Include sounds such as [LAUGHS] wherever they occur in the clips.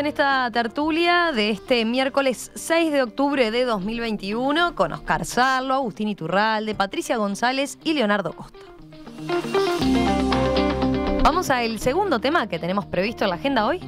en esta tertulia de este miércoles 6 de octubre de 2021 con Oscar Sarlo, Agustín Iturralde, Patricia González y Leonardo Costa. Vamos al segundo tema que tenemos previsto en la agenda hoy.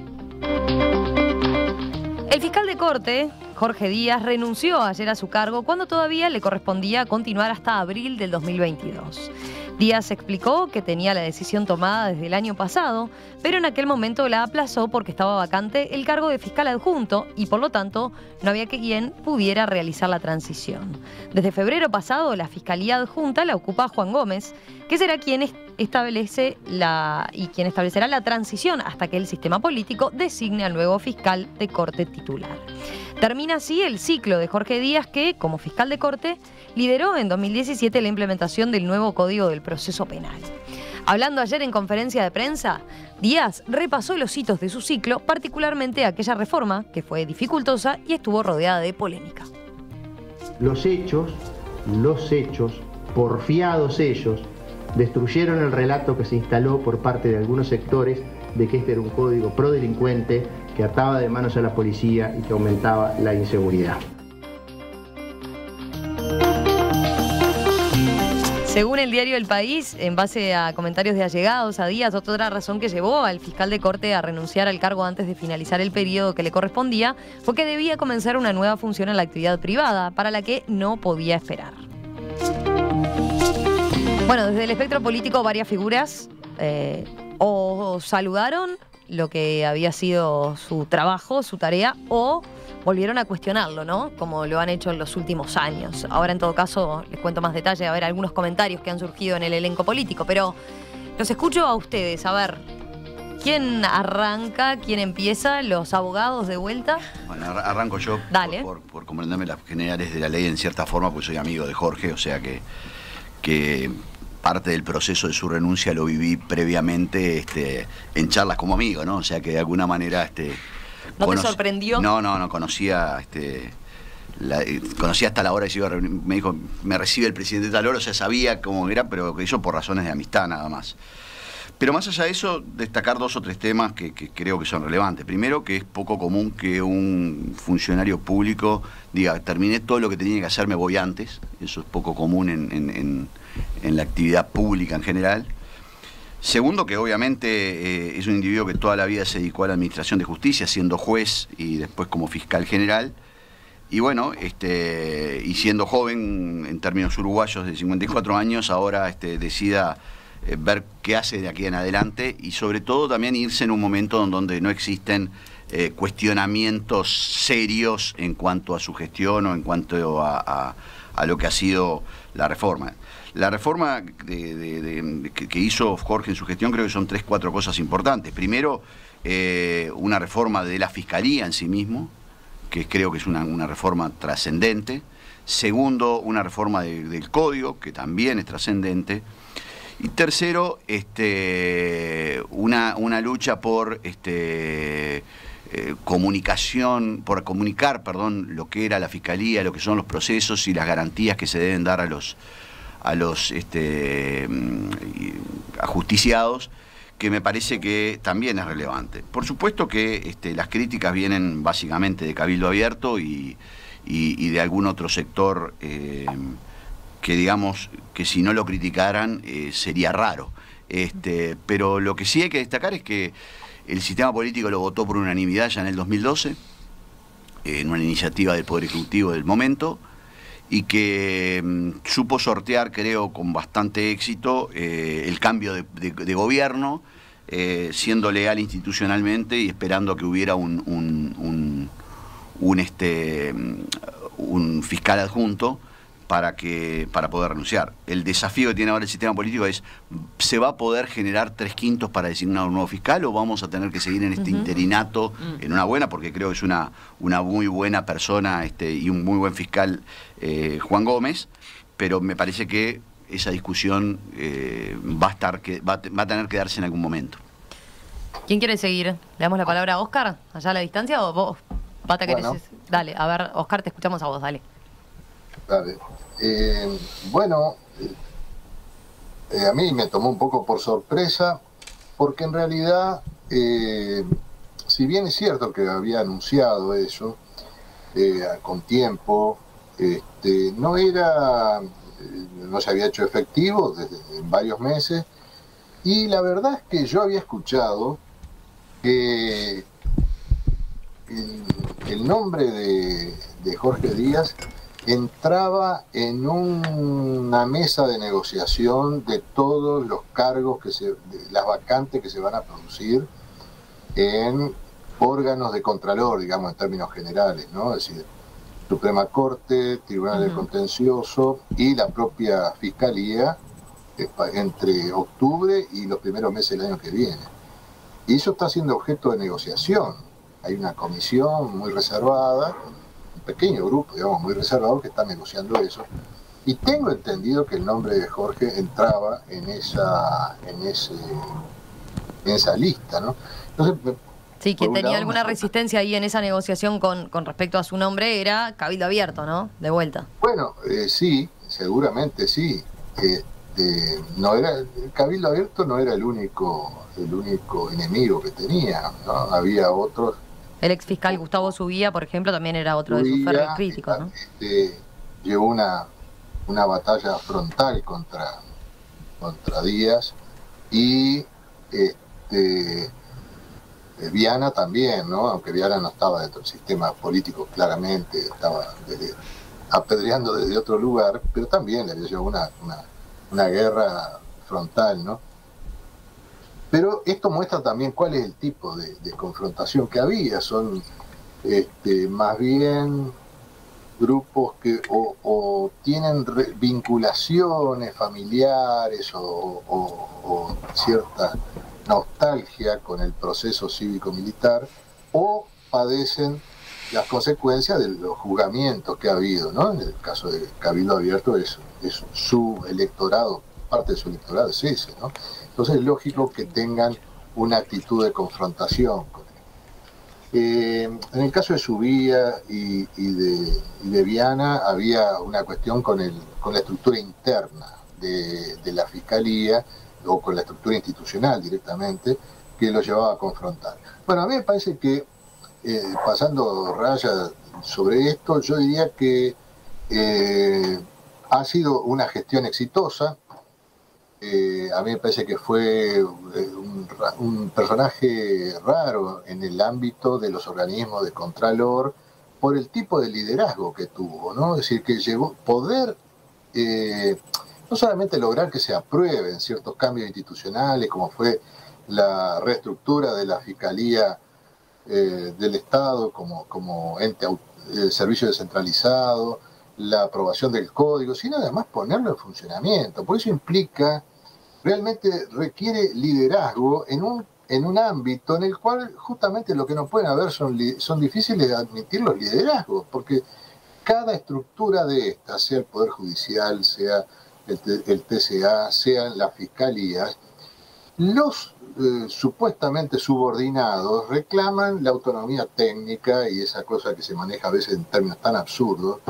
El fiscal de corte, Jorge Díaz, renunció ayer a su cargo cuando todavía le correspondía continuar hasta abril del 2022. Díaz explicó que tenía la decisión tomada desde el año pasado, pero en aquel momento la aplazó porque estaba vacante el cargo de fiscal adjunto y por lo tanto no había quien pudiera realizar la transición. Desde febrero pasado la fiscalía adjunta la ocupa Juan Gómez, que será quien establece la y quien establecerá la transición hasta que el sistema político designe al nuevo fiscal de corte titular. Termina así el ciclo de Jorge Díaz que, como fiscal de corte, lideró en 2017 la implementación del nuevo Código del Proceso Penal. Hablando ayer en conferencia de prensa, Díaz repasó los hitos de su ciclo, particularmente aquella reforma que fue dificultosa y estuvo rodeada de polémica. Los hechos, los hechos, porfiados ellos, destruyeron el relato que se instaló por parte de algunos sectores de que este era un código prodelincuente que ataba de manos a la policía y que aumentaba la inseguridad. Según el diario El País, en base a comentarios de allegados a Díaz, otra razón que llevó al fiscal de corte a renunciar al cargo antes de finalizar el periodo que le correspondía fue que debía comenzar una nueva función en la actividad privada, para la que no podía esperar. Bueno, desde el espectro político varias figuras eh, o saludaron lo que había sido su trabajo, su tarea, o volvieron a cuestionarlo, ¿no? Como lo han hecho en los últimos años. Ahora, en todo caso, les cuento más detalle, a ver algunos comentarios que han surgido en el elenco político, pero los escucho a ustedes, a ver. ¿Quién arranca? ¿Quién empieza? ¿Los abogados de vuelta? Bueno, arranco yo Dale. Por, por, comprenderme las generales de la ley en cierta forma, porque soy amigo de Jorge, o sea que, que parte del proceso de su renuncia lo viví previamente este, en charlas como amigo, ¿no? O sea que de alguna manera... Este, ¿No te sorprendió? No, no, no, conocía... Este, conocía hasta la hora que se iba a reunir, me dijo, me recibe el presidente de tal hora, o sea, sabía cómo era, pero que eso por razones de amistad nada más. Pero más allá de eso, destacar dos o tres temas que, creo que son relevantes. Primero, que es poco común que un funcionario público diga, terminé todo lo que tenía que hacer, me voy antes. Eso es poco común en en la actividad pública en general. Segundo, que obviamente eh, es un individuo que toda la vida se dedicó a la administración de justicia, siendo juez y después como fiscal general. Y bueno, este, y siendo joven, en términos uruguayos, de 54 años, ahora este, decida eh, ver qué hace de aquí en adelante y sobre todo también irse en un momento donde no existen eh, cuestionamientos serios en cuanto a su gestión o en cuanto a lo que ha sido la reforma. La reforma que, hizo Jorge en su gestión creo que son tres, cuatro cosas importantes. Primero, eh, una reforma de la Fiscalía en sí mismo, que creo que es una, reforma trascendente. Segundo, una reforma del Código, que también es trascendente. Y tercero, este, una, lucha por este, eh, comunicación, por comunicar, perdón, lo que era la Fiscalía, lo que son los procesos y las garantías que se deben dar a los, a los este, mm, ajusticiados, que me parece que también es relevante. Por supuesto que este, las críticas vienen básicamente de Cabildo Abierto y, de algún otro sector eh, que digamos que si no lo criticaran eh, sería raro. Este, pero lo que sí hay que destacar es que el sistema político lo votó por unanimidad ya en el 2012, en una iniciativa del Poder Ejecutivo del momento, y que mm, supo sortear, creo, con bastante éxito eh, el cambio de, gobierno, eh, siendo leal institucionalmente y esperando que hubiera un, un, este, mm, un fiscal adjunto para, que, para poder renunciar. El desafío que tiene ahora el sistema político es, ¿se va a poder generar tres quintos para designar un nuevo fiscal o vamos a tener que seguir en este interinato mm. en una buena, porque creo que es una, una muy buena persona este, y un muy buen fiscal eh, Juan Gómez, pero me parece que esa discusión eh, va, a estar, que, va, a tener que darse en algún momento. ¿Quién quiere seguir? ¿Le damos la palabra a Oscar, allá a la distancia, o vos? Pata, Dale, a ver, Oscar, te escuchamos a vos, dale. Dale. Eh, bueno, eh, a mí me tomó un poco por sorpresa, porque en realidad eh, si bien es cierto que había anunciado eso eh, con tiempo, este, no era, no se había hecho efectivo desde varios meses, y la verdad es que yo había escuchado que el, nombre de, Jorge Díaz entraba en una mesa de negociación de todos los cargos que se, las vacantes que se van a producir en órganos de contralor, digamos en términos generales, ¿no? Es decir, Suprema Corte, Tribunal de Contencioso y la propia Fiscalía entre octubre y los primeros meses del año que viene. Y eso está siendo objeto de negociación. Hay una comisión muy reservada, pequeño grupo, digamos, muy reservado que está negociando eso. Y tengo entendido que el nombre de Jorge entraba en esa, en ese, en esa lista, ¿no? Entonces, Sí, quien tenía alguna resistencia ahí en esa negociación con, con respecto a su nombre era Cabildo Abierto, ¿no? De vuelta. Bueno, eh, sí, seguramente sí. Este, no era, el Cabildo Abierto no era el único, el único enemigo que tenía, ¿no? Había otros. El ex fiscal Gustavo Subía, por ejemplo, también era otro de sus férreos críticos, ¿no? Este, llevó una, una batalla frontal contra, contra Díaz y este eh, Viana también, ¿no? Aunque Viana no estaba dentro del sistema político claramente, estaba apedreando desde otro lugar, pero también le había llevado una, una, guerra frontal, ¿no? Pero esto muestra también cuál es el tipo de, confrontación que había. Son este, más bien grupos que o, tienen vinculaciones familiares o, ciertas nostalgia con el proceso cívico-militar o padecen las consecuencias de los juzgamientos que ha habido, ¿no? En el caso de Cabildo Abierto es, es su electorado, parte de su electorado es ese, ¿no? Entonces es lógico que tengan una actitud de confrontación con él. Eh, en el caso de Subía y, de, de, Viana había una cuestión con, el, con la estructura interna de, la Fiscalía, o con la estructura institucional directamente, que lo llevaba a confrontar. Bueno, a mí me parece que, eh, pasando raya sobre esto, yo diría que eh, ha sido una gestión exitosa. Eh, a mí me parece que fue un, un, personaje raro en el ámbito de los organismos de Contralor por el tipo de liderazgo que tuvo, ¿no? Es decir, que llegó poder no solamente lograr que se aprueben ciertos cambios institucionales, como fue la reestructura de la Fiscalía eh, del Estado como, como ente eh, servicio descentralizado, la aprobación del código, sino además ponerlo en funcionamiento. Por eso implica, realmente requiere liderazgo en un, en un ámbito en el cual justamente lo que no pueden haber son, son difíciles de admitir los liderazgos, porque cada estructura de esta, sea el Poder Judicial, sea el, TCA, sean las fiscalías, los eh, supuestamente subordinados reclaman la autonomía técnica y esa cosa que se maneja a veces en términos tan absurdos,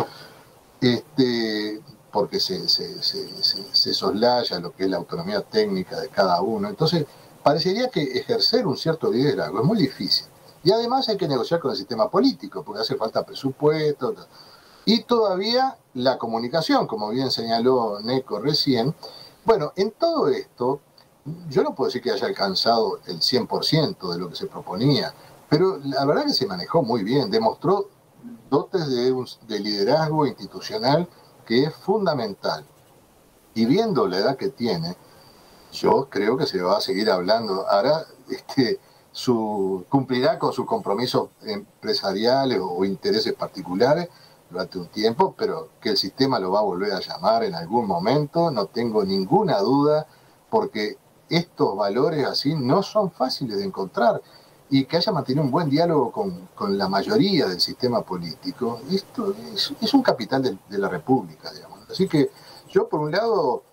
este, porque se, se, se, soslaya lo que es la autonomía técnica de cada uno. Entonces, parecería que ejercer un cierto liderazgo es muy difícil. Y además hay que negociar con el sistema político, porque hace falta presupuesto. Y todavía la comunicación, como bien señaló Neco recién. Bueno, en todo esto, yo no puedo decir que haya alcanzado el 100% de lo que se proponía, pero la verdad que se manejó muy bien, demostró dotes de, de liderazgo institucional que es fundamental. Y viendo la edad que tiene, yo creo que se va a seguir hablando. Ahora [LAUGHS] este, su, cumplirá con sus compromisos empresariales o intereses particulares, durante un tiempo, pero que el sistema lo va a volver a llamar en algún momento, no tengo ninguna duda, porque estos valores así no son fáciles de encontrar y que haya mantenido un buen diálogo con, la mayoría del sistema político, esto es, un capital de, la República, digamos. Así que yo, por un lado,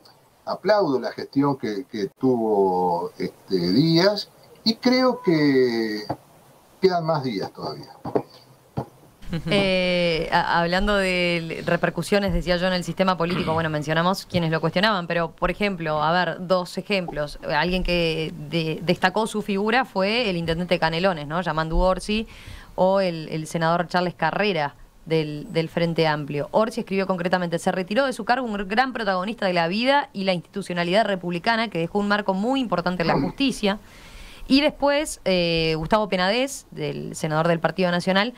aplaudo la gestión que, tuvo este, Díaz y creo que quedan más días todavía. Eh, hablando de repercusiones, decía yo, en el sistema político, [CLEARS THROAT] bueno, mencionamos quienes lo cuestionaban, pero por ejemplo, a ver, dos ejemplos. Alguien que destacó su figura fue el intendente Canelones, ¿no? Yamandu Orsi, o el, senador Charles Carrera. Del, del, Frente Amplio. Orsi escribió concretamente, se retiró de su cargo un gran protagonista de la vida y la institucionalidad republicana que dejó un marco muy importante en la justicia. Y después, eh, Gustavo Penadez, del senador del Partido Nacional,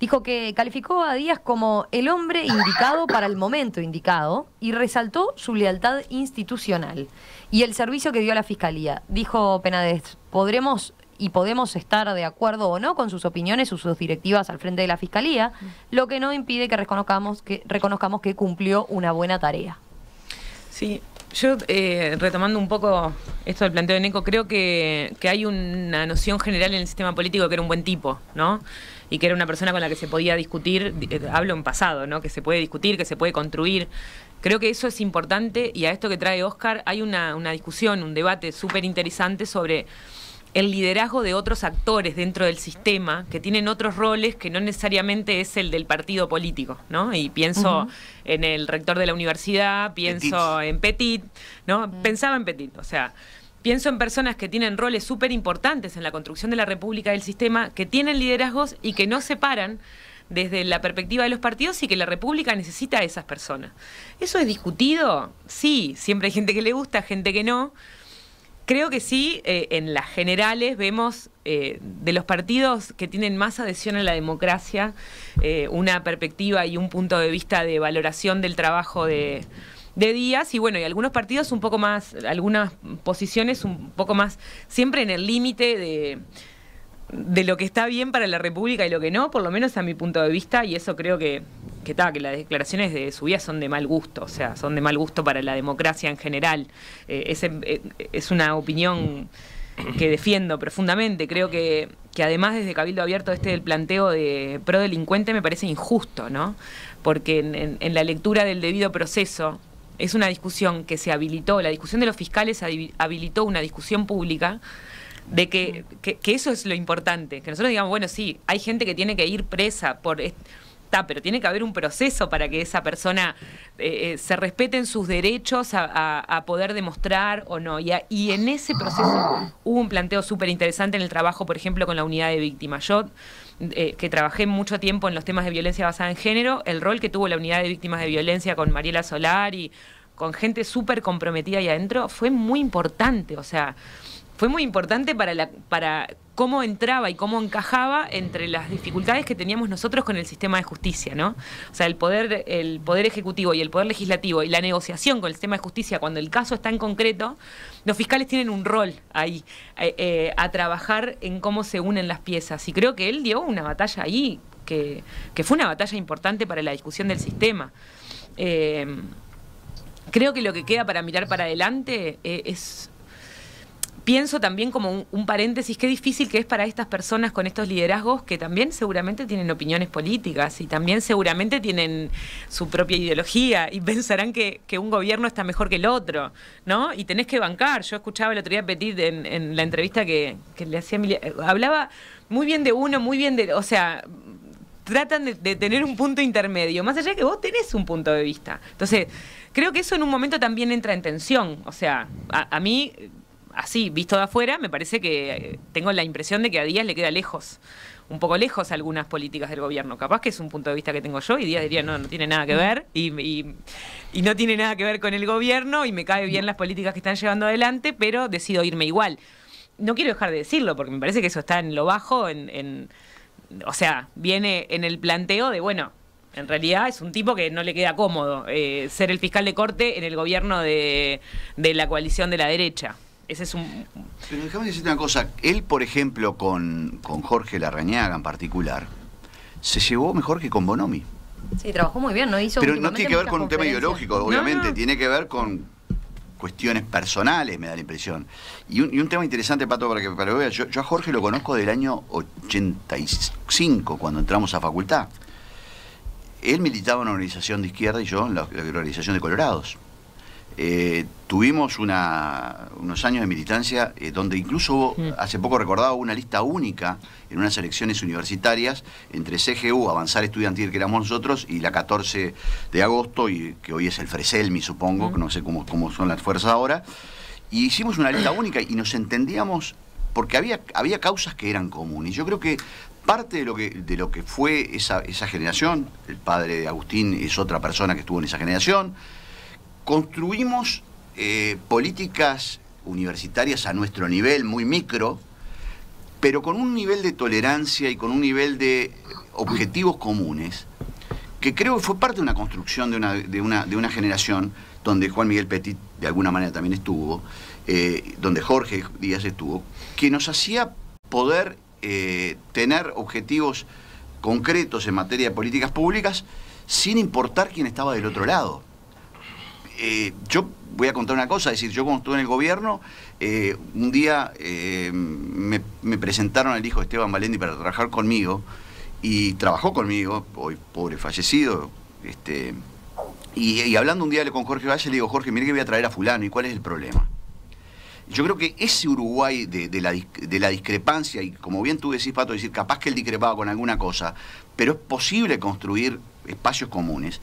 dijo que calificó a Díaz como el hombre indicado para el momento indicado y resaltó su lealtad institucional y el servicio que dio a la Fiscalía. Dijo Penadez, podremos y podemos estar de acuerdo o no con sus opiniones o sus directivas al frente de la Fiscalía, lo que no impide que reconozcamos que, reconozcamos que cumplió una buena tarea. Sí, yo, eh, retomando un poco esto del planteo de Neco, creo que, hay una noción general en el sistema político que era un buen tipo, ¿no? Y que era una persona con la que se podía discutir, eh, hablo en pasado, ¿no? Que se puede discutir, que se puede construir. Creo que eso es importante y a esto que trae Oscar hay una, una discusión, un debate súper interesante sobre el liderazgo de otros actores dentro del sistema que tienen otros roles que no necesariamente es el del partido político, ¿no? Y pienso en el rector de la universidad, pienso en Petit, ¿no? Pensaba en Petit, o sea, pienso en personas que tienen roles súper importantes en la construcción de la República del sistema, que tienen liderazgos y que no se paran desde la perspectiva de los partidos y que la República necesita a esas personas. ¿Eso es discutido? Sí, siempre hay gente que le gusta, gente que no. Creo que sí, eh, en las generales vemos eh, de los partidos que tienen más adhesión a la democracia eh, una perspectiva y un punto de vista de valoración del trabajo de, de Díaz y bueno, y algunos partidos un poco más, algunas posiciones un poco más, siempre en el límite de de lo que está bien para la República y lo que no, por lo menos a mi punto de vista, y eso creo que, que, que las declaraciones de su vida son de mal gusto, o sea, son de mal gusto para la democracia en general. Eh, eh, es, una opinión que defiendo profundamente. Creo que, que además desde Cabildo Abierto este del planteo de pro delincuente me parece injusto, ¿no? Porque en la lectura del debido proceso es una discusión que se habilitó, la discusión de los fiscales habilitó una discusión pública de que, eso es lo importante, que nosotros digamos, bueno, sí, hay gente que tiene que ir presa por... Está, pero tiene que haber un proceso para que esa persona eh, eh, se respeten sus derechos a, poder demostrar o no. Y, y en ese proceso hubo un planteo súper interesante en el trabajo, por ejemplo, con la unidad de víctimas. Yo, eh, que trabajé mucho tiempo en los temas de violencia basada en género, el rol que tuvo la unidad de víctimas de violencia con Mariela Solar y con gente súper comprometida ahí adentro fue muy importante. O sea, fue muy importante para, la, para cómo entraba y cómo encajaba entre las dificultades que teníamos nosotros con el sistema de justicia, ¿no? O sea, el poder, el poder ejecutivo y el poder legislativo y la negociación con el sistema de justicia cuando el caso está en concreto, los fiscales tienen un rol ahí eh, eh, a trabajar en cómo se unen las piezas. Y creo que él dio una batalla ahí que, fue una batalla importante para la discusión del sistema. Eh, creo que lo que queda para mirar para adelante es pienso también como un, paréntesis, qué difícil que es para estas personas con estos liderazgos que también seguramente tienen opiniones políticas y también seguramente tienen su propia ideología y pensarán que, un gobierno está mejor que el otro, ¿no? Y tenés que bancar. Yo escuchaba el otro día Petit en, la entrevista que, le hacía hablaba muy bien de uno, muy bien de, o sea, tratan de, tener un punto intermedio, más allá de que vos tenés un punto de vista. Entonces, creo que eso en un momento también entra en tensión. O sea, a mí así, visto de afuera, me parece que eh, tengo la impresión de que a Díaz le queda lejos, un poco lejos algunas políticas del gobierno. Capaz que es un punto de vista que tengo yo y Díaz diría, no, no tiene nada que ver y, no tiene nada que ver con el gobierno y me cae bien las políticas que están llevando adelante, pero decido irme igual. No quiero dejar de decirlo porque me parece que eso está en lo bajo, en, o sea, viene en el planteo de, bueno, en realidad es un tipo que no le queda cómodo eh, ser el fiscal de corte en el gobierno de la coalición de la derecha. Ese es un... Pero déjame decirte una cosa. Él, por ejemplo, con, con Jorge Larrañaga en particular, se llevó mejor que con Bonomi. Sí, trabajó muy bien, ¿no? Hizo Pero no tiene que ver con un tema ideológico, obviamente, tiene que ver con cuestiones personales, me da la impresión. Y un, tema interesante, Pato, para que, para que veas, yo, yo, a Jorge lo conozco del año 85, cuando entramos a facultad. Él militaba en una organización de izquierda y yo en la organización de Colorados. Eh, tuvimos unos años de militancia eh, donde incluso hubo, mm. hace poco recordaba, una lista única en unas elecciones universitarias entre CGU, Avanzar Estudiantil, que éramos nosotros, y la 14 de agosto, y que hoy es el Freselmi, supongo, mm. que no sé cómo, cómo son las fuerzas ahora, y hicimos una lista única y nos entendíamos porque había, había causas que eran comunes. Yo creo que parte de lo que, de lo que fue esa, esa generación, el padre de Agustín es otra persona que estuvo en esa generación, construimos eh, políticas universitarias a nuestro nivel, muy micro, pero con un nivel de tolerancia y con un nivel de objetivos comunes, que creo que fue parte de una construcción de una, de una, de una generación donde Juan Miguel Petit de alguna manera también estuvo, eh, donde Jorge Díaz estuvo, que nos hacía poder eh, tener objetivos concretos en materia de políticas públicas sin importar quién estaba del otro lado. Eh, yo voy a contar una cosa, es decir, yo cuando estuve en el gobierno, eh, un día eh, me, presentaron al hijo de Esteban Valendi para trabajar conmigo, y trabajó conmigo, hoy pobre fallecido, este, y, hablando un día con Jorge Valle, le digo, Jorge, mire que voy a traer a fulano, ¿y cuál es el problema? Yo creo que ese Uruguay de, la, de la discrepancia, y como bien tú decís, Pato, decir, capaz que él discrepaba con alguna cosa, pero es posible construir espacios comunes,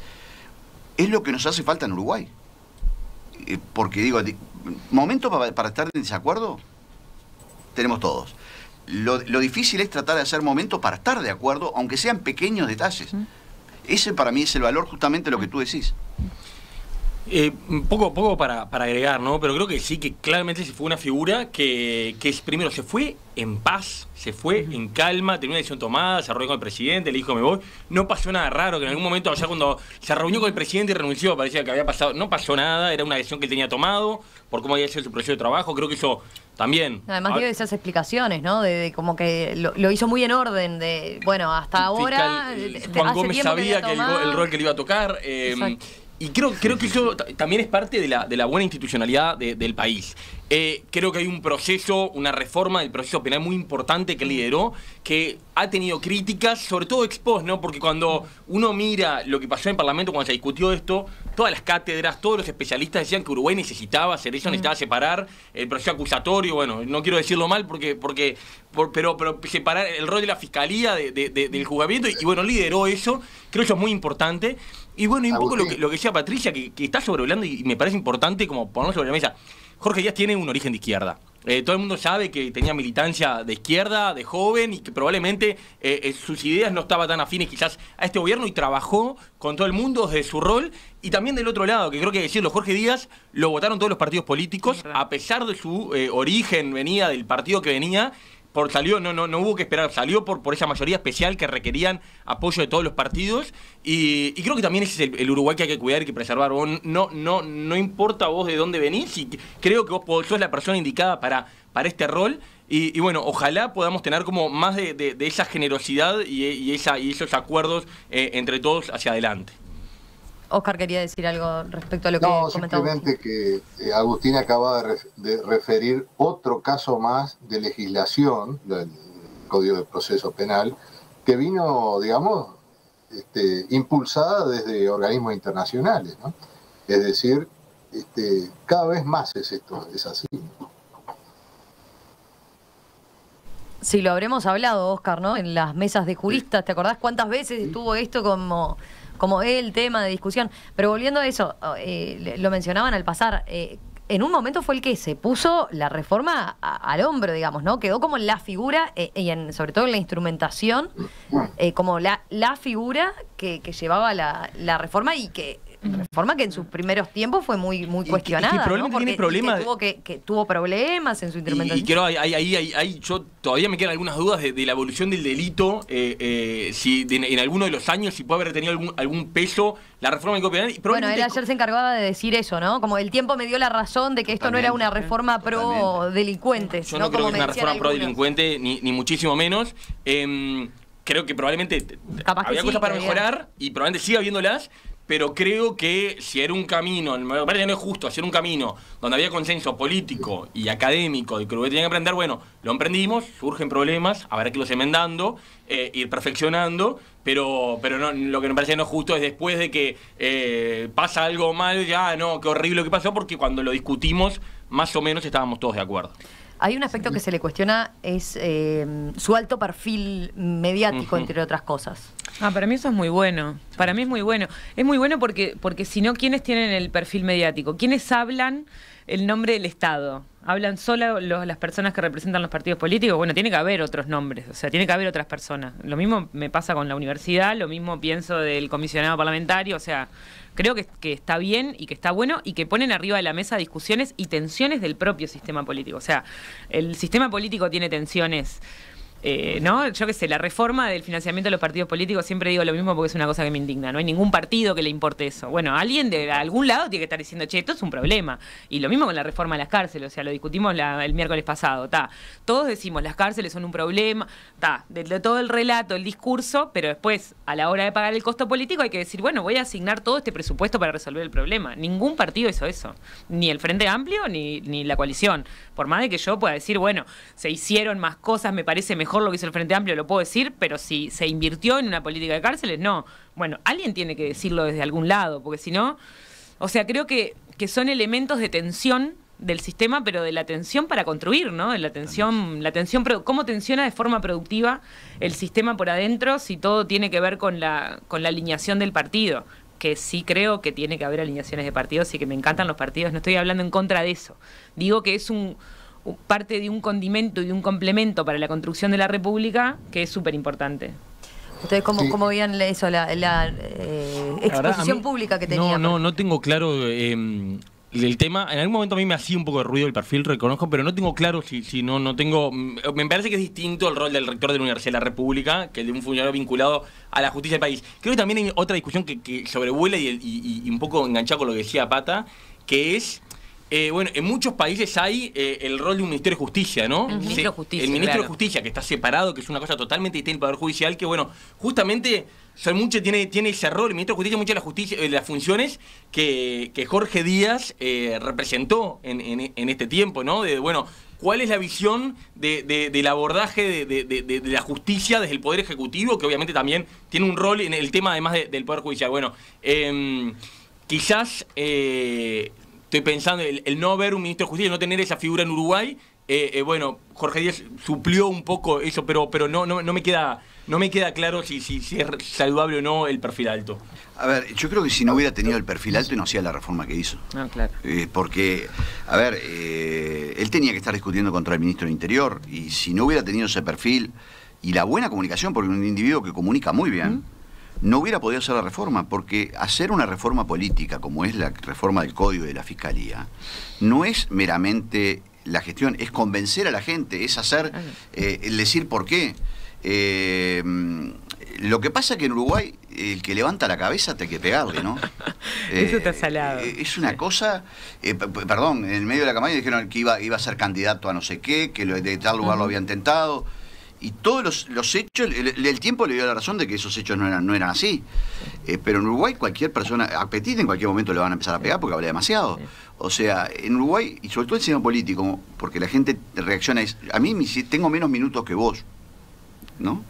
es lo que nos hace falta en Uruguay. Eh, porque digo, momento para, estar en desacuerdo, tenemos todos. Lo, difícil es tratar de hacer momentos para estar de acuerdo, aunque sean pequeños detalles. Ese para mí es el valor justamente de lo que tú decís. Eh, poco, poco para, agregar, ¿no? Pero creo que sí, que claramente se fue una figura que, que es, primero se fue en paz, se fue en calma, tenía una decisión tomada, se reunió con el presidente, le dijo me voy. No pasó nada raro, que en algún momento, allá cuando se reunió con el presidente y renunció, parecía que había pasado, no pasó nada, era una decisión que él tenía tomado, por cómo había sido su proceso de trabajo, creo que eso también. Además dio esas explicaciones, ¿no? De, como que lo, hizo muy en orden, de, bueno, hasta ahora... Juan Gómez sabía que, el, rol que le iba a tocar. Eh, y creo, creo que eso también es parte de la, de la buena institucionalidad del país. Eh, creo que hay un proceso, una reforma del proceso penal muy importante que lideró, que ha tenido críticas, sobre todo expos, ¿no? Porque cuando uno mira lo que pasó en el Parlamento cuando se discutió esto, todas las cátedras, todos los especialistas decían que Uruguay necesitaba hacer eso, necesitaba separar el proceso acusatorio, bueno, no quiero decirlo mal porque, porque pero, pero separar el rol de la fiscalía del juzgamiento, y, bueno, lideró eso, creo que eso es muy importante. Y bueno, y un poco lo que, lo que decía Patricia, que, que está sobrevolando y me parece importante como ponerlo sobre la mesa. Jorge Díaz tiene un origen de izquierda. Eh, todo el mundo sabe que tenía militancia de izquierda, de joven, y que probablemente eh, eh, sus ideas no estaban tan afines quizás a este gobierno y trabajó con todo el mundo desde su rol. Y también del otro lado, que creo que decirlo, Jorge Díaz lo votaron todos los partidos políticos, a pesar de su origen, venía del partido que venía, salió, no, no, no hubo que esperar, salió por, por esa mayoría especial que requerían apoyo de todos los partidos. Y, creo que también ese es el, Uruguay que hay que cuidar y que preservar. no, no, no importa vos de dónde venís, y creo que vos sos la persona indicada para, para este rol. Y, bueno, ojalá podamos tener como más de, esa generosidad y, esa, y esos acuerdos eh, entre todos hacia adelante. Oscar quería decir algo respecto a lo que no, simplemente que eh, Agustín acaba de, referir otro caso más de legislación del Código de Proceso Penal que vino, digamos, este, impulsada desde organismos internacionales, ¿no? Es decir, este, cada vez más es esto, es así. Sí, lo habremos hablado, Oscar, ¿no? En las mesas de juristas, ¿te acordás cuántas veces estuvo esto como como el tema de discusión. Pero volviendo a eso, eh, lo mencionaban al pasar, eh, en un momento fue el que se puso la reforma al hombro, digamos, ¿no? Quedó como la figura, eh, y en, sobre todo en la instrumentación, como la, la figura que, que llevaba la, la reforma y que reforma que en sus primeros tiempos fue muy muy cuestionada, probablemente problemas. tuvo, que, tuvo problemas en su interpretación. Y, quiero, ahí, yo todavía me quedan algunas dudas de, la evolución del delito, eh, eh, si en alguno de los años, si puede haber tenido algún, algún peso la reforma del Código Penal. Bueno, él ayer se encargaba de decir eso, ¿no? Como el tiempo me dio la razón de que esto no era una reforma pro delincuentes. Yo no, creo que sea una reforma pro delincuente, ni, ni muchísimo menos. Eh, creo que probablemente había cosas para mejorar y probablemente siga habiéndolas, pero creo que si era un camino, me parece que no es justo hacer un camino donde había consenso político y académico de que lo que tenían que aprender, bueno, lo emprendimos, surgen problemas, habrá que irlos enmendando, eh, ir perfeccionando, pero, pero lo que me parece no es justo es después de que eh, pasa algo mal, ya no, qué horrible lo que pasó, porque cuando lo discutimos, más o menos estábamos todos de acuerdo. Hay un aspecto que se le cuestiona, es eh, su alto perfil mediático, entre otras cosas. Ah, para mí eso es muy bueno. Para mí es muy bueno. Es muy bueno porque, porque si no, ¿quiénes tienen el perfil mediático? ¿Quiénes hablan el nombre del Estado? ¿Hablan solo las personas que representan los partidos políticos? Bueno, tiene que haber otros nombres, o sea, tiene que haber otras personas. Lo mismo me pasa con la universidad, lo mismo pienso del comisionado parlamentario, o sea, creo que, está bien y que está bueno y que ponen arriba de la mesa discusiones y tensiones del propio sistema político. O sea, el sistema político tiene tensiones eh, ¿no? Yo qué sé, la reforma del financiamiento de los partidos políticos, siempre digo lo mismo porque es una cosa que me indigna. No hay ningún partido que le importe eso. Bueno, alguien de algún lado tiene que estar diciendo, che, esto es un problema. Y lo mismo con la reforma de las cárceles, o sea, lo discutimos el miércoles pasado. Ta. Todos decimos, las cárceles son un problema, ta, de, todo el relato, el discurso, pero después, a la hora de pagar el costo político, hay que decir, bueno, voy a asignar todo este presupuesto para resolver el problema. Ningún partido hizo eso. Ni el Frente Amplio, ni, ni la coalición. Por más de que yo pueda decir, bueno, se hicieron más cosas, me parece mejor mejor lo que hizo el Frente Amplio, lo puedo decir, pero si se invirtió en una política de cárceles, no. Bueno, alguien tiene que decirlo desde algún lado, porque si no, o sea, creo que, que son elementos de tensión del sistema, pero de la tensión para construir, ¿no? De la tensión, la tensión, cómo tensiona de forma productiva el sistema por adentro si todo tiene que ver con la, con la alineación del partido que sí creo que tiene que haber alineaciones de partidos y que me encantan los partidos, no estoy hablando en contra de eso. Digo que es un, parte de un condimento y un complemento para la construcción de la República que es súper importante. ¿Ustedes cómo, cómo veían eso, la, eh, exposición pública que tenía? No, no, no tengo claro eh, el tema. En algún momento a mí me hacía un poco de ruido el perfil, reconozco, pero no tengo claro si, si no, no tengo. Me parece que es distinto el rol del rector de la Universidad de la República que el de un funcionario vinculado a la justicia del país. Creo que también hay otra discusión que, sobrevuela y, y un poco enganchado con lo que decía Pata, que es eh, bueno, en muchos países hay eh, el rol de un Ministerio de Justicia, ¿no? El Ministro de Justicia. El Ministro de Justicia, que está separado, que es una cosa totalmente distinta del Poder Judicial, que bueno, justamente son mucho, tiene, tiene ese rol, el Ministro de Justicia, muchas de las, justicia, las funciones que, Jorge Díaz eh, representó en, este tiempo, ¿no? De, bueno, ¿cuál es la visión del abordaje de, la justicia desde el Poder Ejecutivo, que obviamente también tiene un rol en el tema además del Poder Judicial? Bueno, em, quizás estoy pensando, el, no ver un ministro de justicia, no tener esa figura en Uruguay, eh, eh, bueno, Jorge Díaz suplió un poco eso, pero, pero no, no, no me queda, no me queda claro si, si, es saludable o no el perfil alto. A ver, yo creo que si no hubiera tenido el perfil alto no hacía la reforma que hizo. Ah, claro. Eh, porque, a ver, él tenía que estar discutiendo contra el ministro del Interior y si no hubiera tenido ese perfil y la buena comunicación, porque un individuo que comunica muy bien no hubiera podido hacer la reforma, porque hacer una reforma política, como es la reforma del Código de la Fiscalía, no es meramente la gestión, es convencer a la gente, es hacer, eh, el decir por qué. Eh, lo que pasa es que en Uruguay el que levanta la cabeza te que pegarle, ¿no? [LAUGHS] Eso está salado. Eh, es una cosa, perdón, en el medio de la campaña dijeron que iba, iba a ser candidato a no sé qué, que de tal lugar lo habían tentado y todos los, hechos, el, tiempo le dio la razón de que esos hechos no eran, no eran así. Eh, pero en Uruguay cualquier persona, a Petit en cualquier momento le van a empezar a pegar porque habla demasiado. O sea, en Uruguay, y sobre todo el sistema político, porque la gente reacciona, es, a mí tengo menos minutos que vos, ¿no?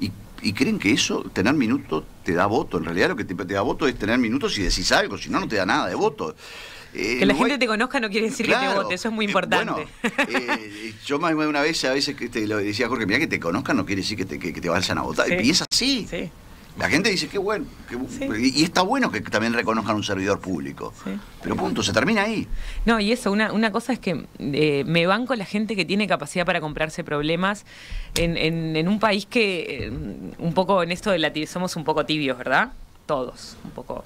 Y, y creen que eso, tener minutos, te da voto. En realidad lo que te, te da voto es tener minutos y decís algo, si no, no te da nada de voto. Eh, que la gente te conozca no quiere decir que te vote, eso es muy eh, importante. Eh, yo más de una vez, a veces que te lo decía Jorge, mira que te conozcan no quiere decir que te, que, te vayan a votar. Y es así. La gente dice, qué bueno. y, está bueno que también reconozcan un servidor público. Pero punto, se termina ahí. No, y eso, una, una cosa es que me banco la gente que tiene capacidad para comprarse problemas en, en, un país que, un poco en esto de la somos un poco tibios, ¿verdad? Todos, un poco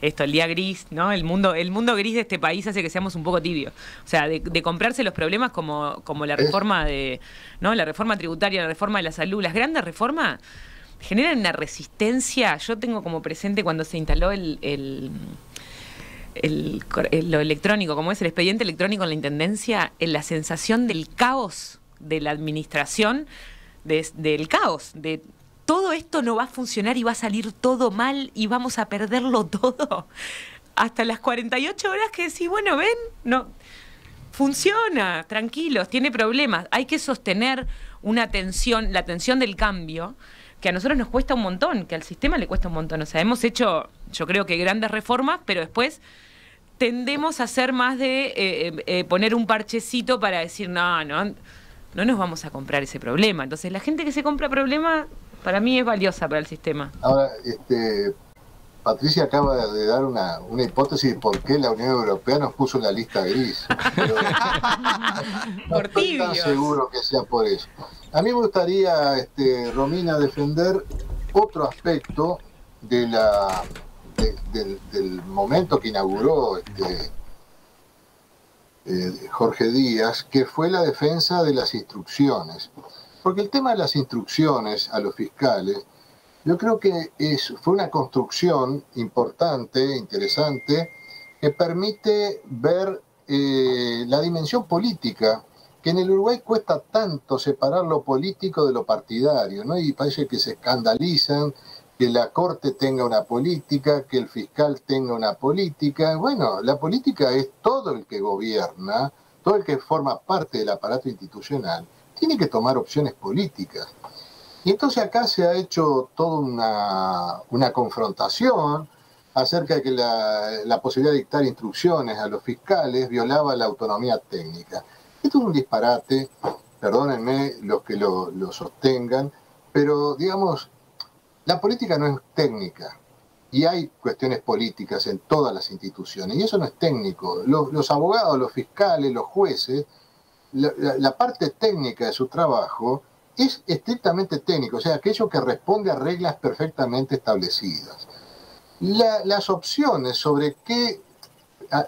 esto, el día gris, ¿no? El mundo, el mundo gris de este país hace que seamos un poco tibios. O sea, de, comprarse los problemas como, como la reforma de, ¿no? La reforma tributaria, la reforma de la salud, las grandes reformas generan una resistencia. Yo tengo como presente cuando se instaló el, el, lo electrónico, como es el expediente electrónico en la intendencia, en la sensación del caos de la administración, del caos, de todo esto no va a funcionar y va a salir todo mal y vamos a perderlo [LAUGHS] todo. Hasta las 48 horas que decís, bueno, ven, no, funciona, tranquilos, tiene problemas. Hay que sostener una tensión, la tensión del cambio, que a nosotros nos cuesta un montón, que al sistema le cuesta un montón. O sea, hemos hecho, yo creo que grandes reformas, pero después tendemos a hacer más de eh, eh, poner un parchecito para decir, no, no, no nos vamos a comprar ese problema. Entonces, la gente que se compra problemas, para mí es valiosa para el sistema. Ahora, este, Patricia acaba de dar una, una, hipótesis de por qué la Unión Europea nos puso en la lista gris. [LAUGHS] [LAUGHS] no estoy tan seguro que sea por eso. A mí me gustaría, este, Romina, defender otro aspecto de la, del, momento que inauguró este, eh, Jorge Díaz, que fue la defensa de las instrucciones. Porque el tema de las instrucciones a los fiscales, yo creo que es, fue una construcción importante, interesante, que permite ver eh, la dimensión política, que en el Uruguay cuesta tanto separar lo político de lo partidario, ¿no? Y parece que se escandalizan que la Corte tenga una política, que el fiscal tenga una política. Bueno, la política es todo el que gobierna, todo el que forma parte del aparato institucional, tiene que tomar opciones políticas. Y entonces acá se ha hecho toda una, una confrontación acerca de que la, posibilidad de dictar instrucciones a los fiscales violaba la autonomía técnica. Esto es un disparate, perdónenme los que lo, lo sostengan, pero digamos, la política no es técnica y hay cuestiones políticas en todas las instituciones y eso no es técnico. Los, abogados, los fiscales, los jueces, la, parte técnica de su trabajo es estrictamente técnico, o sea, aquello que responde a reglas perfectamente establecidas. las opciones sobre qué,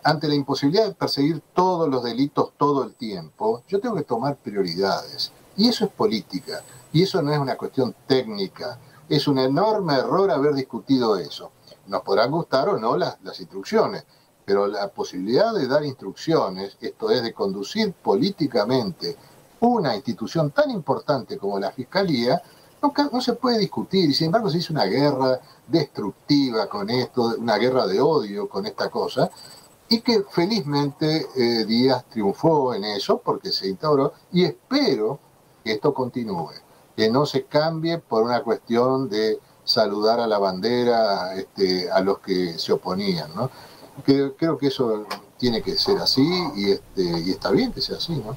ante la imposibilidad de perseguir todos los delitos todo el tiempo, yo tengo que tomar prioridades. Y eso es política. Y eso no es una cuestión técnica. Es un enorme error haber discutido eso. Nos podrán gustar o no las, instrucciones, pero la posibilidad de dar instrucciones, esto es de conducir políticamente una institución tan importante como la Fiscalía, no, no, se puede discutir y sin embargo se hizo una guerra destructiva con esto, una guerra de odio con esta cosa, y que felizmente eh, Díaz triunfó en eso porque se instauró y espero que esto continúe que no se cambie por una cuestión de saludar a la bandera este, a los que se oponían, ¿no? Creo, creo que eso tiene que ser así y, este, y está bien que sea así, ¿no?